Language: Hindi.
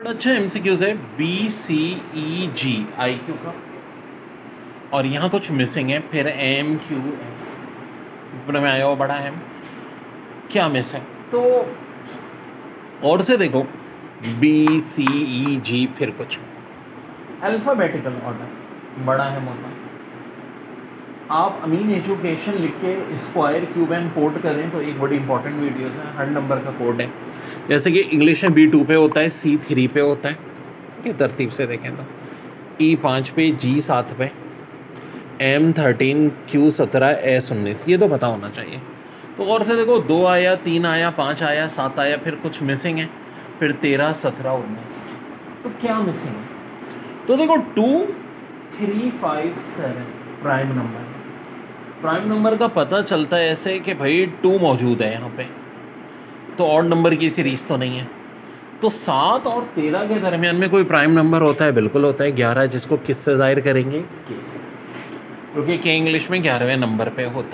अच्छा एम सी क्यूज़ है B C E G I Q का। और यहाँ कुछ मिसिंग है फिर एम क्यू एस ऊपर में आया हुआ बड़ा एम क्या मिस है? तो और से देखो बी सी ई जी फिर कुछ। अल्फ़ाबेटिकल ऑर्डर बड़ा है मोटा आप अमीन एजुकेशन लिख के स्क्वायर क्यूब एंड कोड करें तो एक बड़ी इंपॉर्टेंट वीडियोस है, हर नंबर का कोड है। जैसे कि इंग्लिश में बी टू पे होता है सी थ्री पे होता है। ये तरतीब से देखें तो। ई पाँच पे जी सात पे। एम थर्टीन क्यू सत्रह एस उन्नीस, ये तो पता होना चाहिए। तो और से देखो, दो आया, तीन आया, पाँच आया, सात आया, फिर कुछ मिसिंग है। फिर तेरह, सत्रह, उन्नीस। तो क्या मिसिंग है? तो देखो two three five seven prime number prime number का पता चलता है ऐसे कि भाई टू मौजूद है यहाँ पे। तो और नंबर की सीरीज़ तो नहीं है। तो सात और तेरह के दरमियान में कोई प्राइम नंबर होता है, बिल्कुल होता है। ग्यारह जिसको किस से ज़ाहिर करेंगे? के क्योंकि के इंग्लिश में ग्यारहवें नंबर पे होता है।